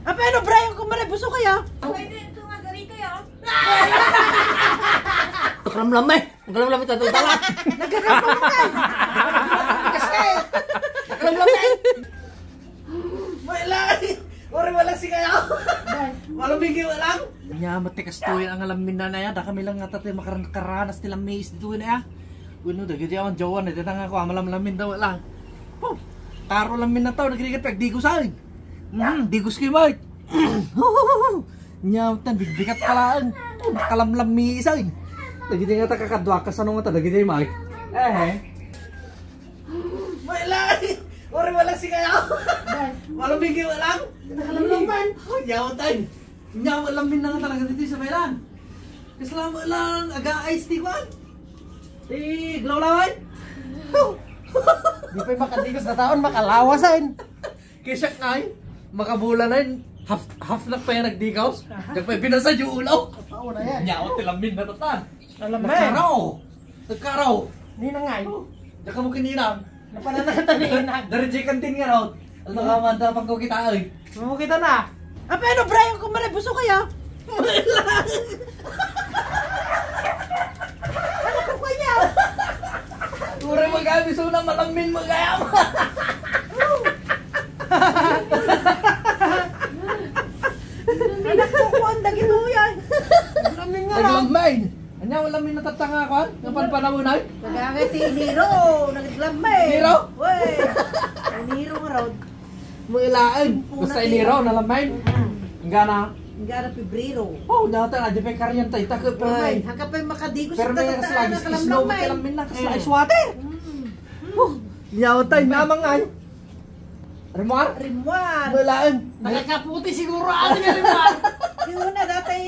Apa ano, Brian, kung maray, buso kaya? Pwede ito nga gari kayo. Kalam lamay. Kalam lamay tatul tala. Nagkakapang ka. Kasi. Kalam lamay. Wala! Ori wala si kayo! Walang bigyan lang! Nya matikas tuwi ang alamin na na ya. Da kami lang nga tatay makaran-karanas nila mais dito na ya. Uno da gidi ang jawan na tanga ko amalam lamin daw lang. Oh, karo lamin na taw nagrigat pag digos ay. Hmm, digos kay Mike. Nya tan bigbigat pala ang nakalamlam mi isay. Dagiti nga ta kakadwa ka sa nung ta dagiti Mike. Eh. Wala! Ori wala si kayo! Walang bigyan lang! Nakalamlaman. Oh, yawan tayo! Nya lamin na nga talaga dito sa Mailan. Kasalamat lang aga ice tea kwan. Eh, glawlawan. Di pa makadigos na taon, makalawasan. Kaya ngay, makabula na yun. Half, half na pa yung nagdigaws. Nagpay binasa yung ulaw. Oo na yan. Nyaot tilamin na tatan. Alam ba? Nagkaraw. Nagkaraw. Ni na nga. Naka mo kininang. Napananakatanin na. Darijikan din nga raw. Ano ka man ta pag kita ay. Mo kita na. Apa ano, Brian, kung maray, buso kaya? Ano ko kaya? Ure magabi so na malamin magayam. Anak ko ko ang dagito yan. Raw. Naglamay. Anya wala min natatanga ko. Ngapan panahon ay. Nagangay si Niro. Naglamay. Niro? Wey. Niro nga raw. Mo ilaan. Basta iniro na lamay. Ngana. Ang gara Pebrero. Oh, nyata na di pa karyan tay takot pero Ay, may. hanggang pa may tatataan kaslagi na is snow kalamlamay. kalamin na kasla is water. Oh, nyawtay namang ay. Remar, Rimwan. walaan. Nakakaputi siguro ano nga rin ba? Yun na dati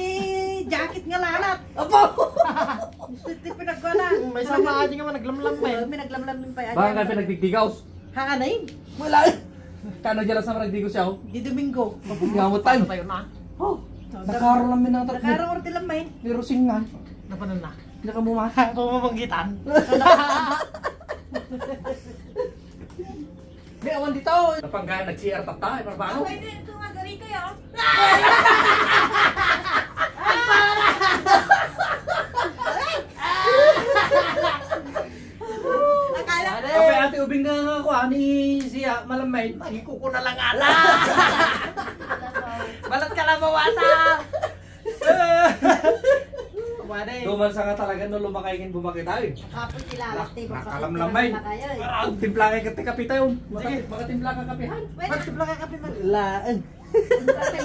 jacket nga lalat. Apo. Gusto iti pinagkala. May sama aja nga man naglamlam pa May naglamlamin pa yan. Baka kayo pinagdigdigaws. Hakanayin. Walaan. Kano dyan sa maragdigo siya? oh? Di Domingo. Tayo na. Oh, nakaro lang min ng tatlo. Nakarang orti lang may. Pero singan. Napanan na. Nakamuma. Pumamanggitan. May awan dito. Napanggayan nag-CR tata. Ay, paano? Pwede ito nga gari kayo. ubing nga nga ko ani siya malamay. Magiko ko na lang ala. Balat ka lang mawata. Wala Duman sa nga talaga no lumakay kin bumakit tayo. Hapon sila. Ate, Nakalamlamay. Parang timpla kay kati kape tayo. Sige, makatimpla ka kapihan. Tibla ka man. Laan. Tatay